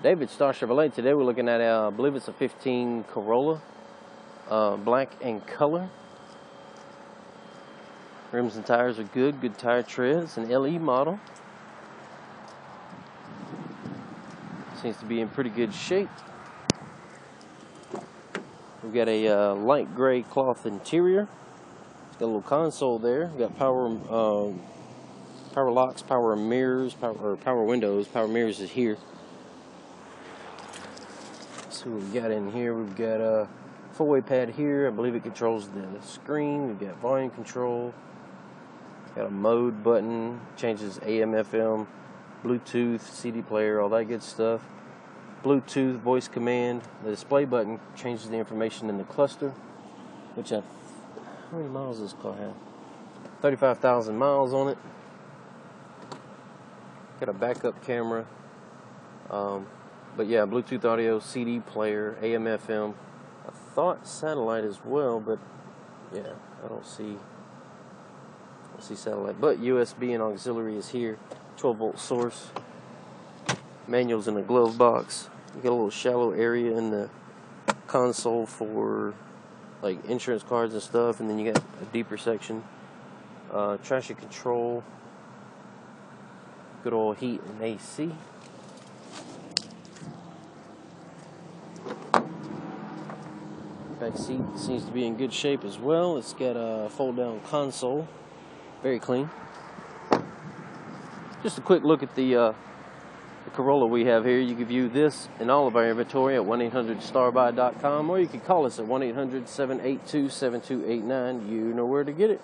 David Star Chevrolet. Today we're looking at, uh, I believe it's a 15 Corolla, uh, black in color. Rims and tires are good, good tire tread. It's an LE model. Seems to be in pretty good shape. We've got a uh, light gray cloth interior. It's got a little console there. We've got power, um, power locks, power mirrors, power, power windows. Power mirrors is here. See what we got in here. We've got a four-way pad here. I believe it controls the screen. We've got volume control. Got a mode button, changes AM, FM, Bluetooth, CD player, all that good stuff. Bluetooth, voice command. The display button changes the information in the cluster, which I, how many miles does this car have? 35,000 miles on it. Got a backup camera. Um, but yeah, Bluetooth audio, CD player, AM, FM. I thought satellite as well, but yeah, I don't see I see satellite, but USB and auxiliary is here. 12 volt source. Manuals in the glove box. You got a little shallow area in the console for like insurance cards and stuff, and then you got a deeper section. Uh, traction control. Good old heat and AC. Back seat seems to be in good shape as well. It's got a fold down console. Very clean. Just a quick look at the, uh, the Corolla we have here. You can view this and all of our inventory at 1-800-STARBUY.com or you can call us at 1-800-782-7289. You know where to get it.